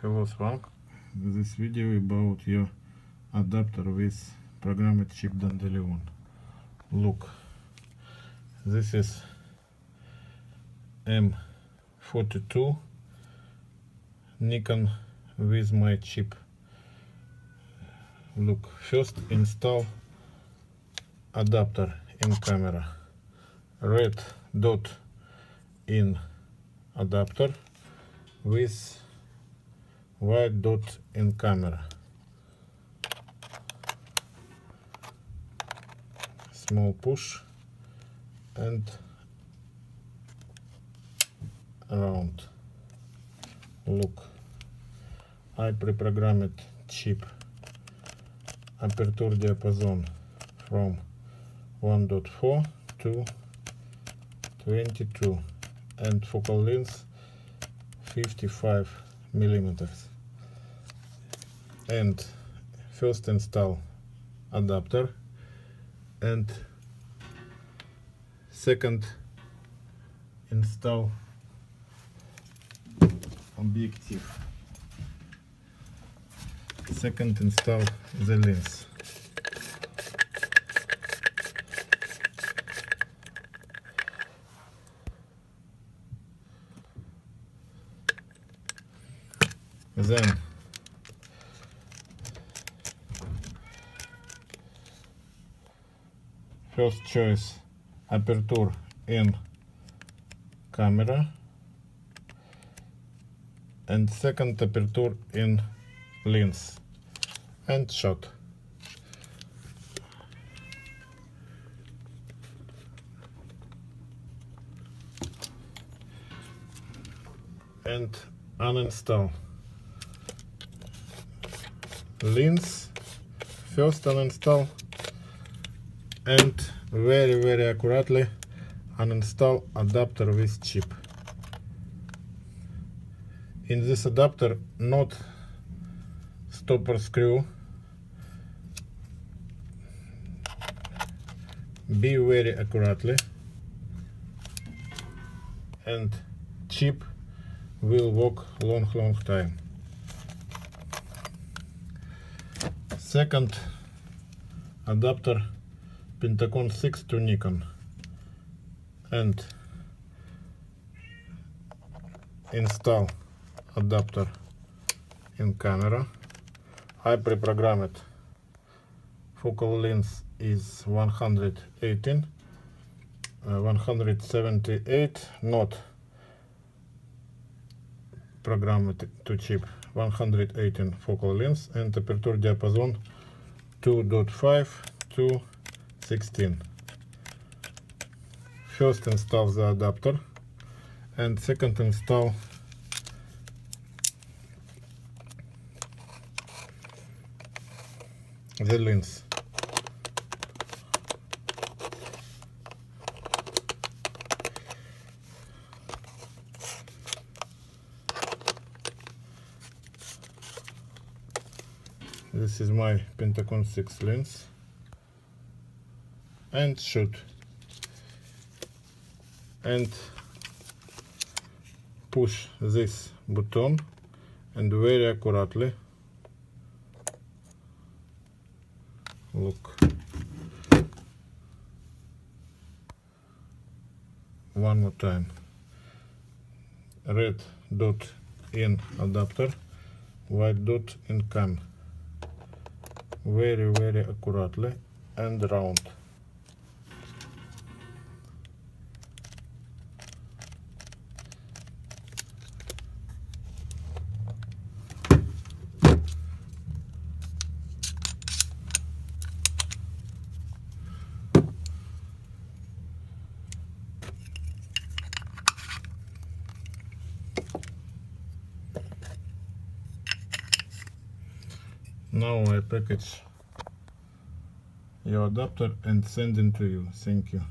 Hello Swang. This video about your adapter with programmed chip Dandelion. Look, this is M42 Nikon with my chip. Look, first install adapter in camera. Red dot in adapter with white dot in camera. Small push and around. Look, I pre-programmed chip aperture diapason from 1.4 to 22 and focal length 55 millimeters. And first install adapter. And second install objective. Second install the lens then first choice aperture in camera. And second aperture in lens. And shot. And uninstall lens first uninstall and very very accurately uninstall adapter with chip. In this adapter not stopper screw. Be very accurately. And chip will work long long time second adapter Pentacon 6 to Nikon and install adapter in camera. I pre-programmed. Focal length is 118 uh, 178 not programmed to chip 118 focal length and aperture diapason 2.5 to 16 first install the adapter and second install the lens this is my Pentacon 6 lens. And shoot. And push this button. And very accurately. Look. One more time. Red dot in adapter. White dot in cam very very accurately and round now I package your adapter and send it to you. Thank you